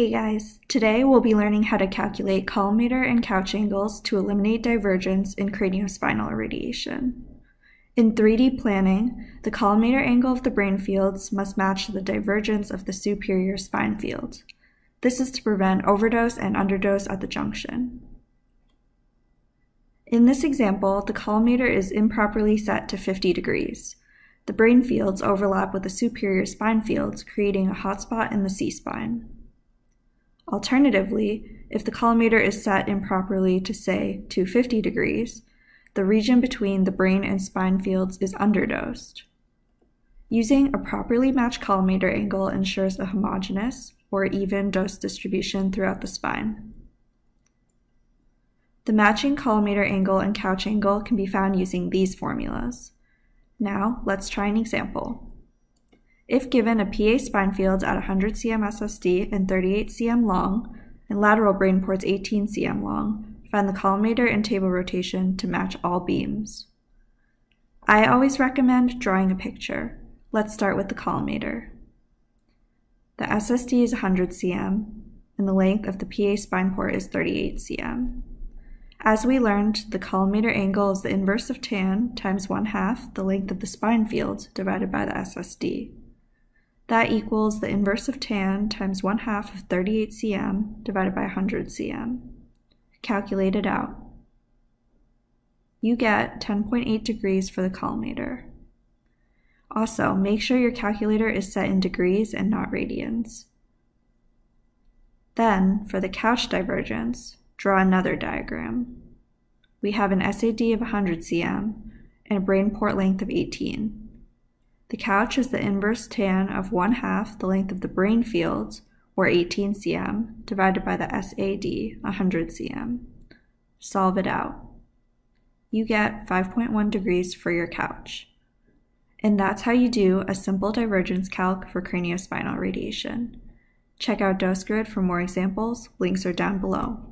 Hey guys, today we'll be learning how to calculate collimator and couch angles to eliminate divergence in craniospinal irradiation. In 3D planning, the collimator angle of the brain fields must match the divergence of the superior spine field. This is to prevent overdose and underdose at the junction. In this example, the collimator is improperly set to 50 degrees. The brain fields overlap with the superior spine fields, creating a hotspot in the C-spine. Alternatively, if the collimator is set improperly to say 250 degrees, the region between the brain and spine fields is underdosed. Using a properly matched collimator angle ensures a homogeneous or even dose distribution throughout the spine. The matching collimator angle and couch angle can be found using these formulas. Now, let's try an example. If given a PA spine field at 100 cm SSD and 38 cm long, and lateral brain ports 18 cm long, find the collimator and table rotation to match all beams. I always recommend drawing a picture. Let's start with the collimator. The SSD is 100 cm, and the length of the PA spine port is 38 cm. As we learned, the collimator angle is the inverse of tan times 1 half the length of the spine field divided by the SSD. That equals the inverse of tan times 1 half of 38 cm divided by 100 cm. Calculate it out. You get 10.8 degrees for the collimator. Also, make sure your calculator is set in degrees and not radians. Then, for the couch divergence, draw another diagram. We have an SAD of 100 cm and a brain port length of 18. The couch is the inverse tan of 1 half the length of the brain field, or 18 cm, divided by the SAD, 100 cm. Solve it out. You get 5.1 degrees for your couch. And that's how you do a simple divergence calc for craniospinal radiation. Check out DoseGrid for more examples, links are down below.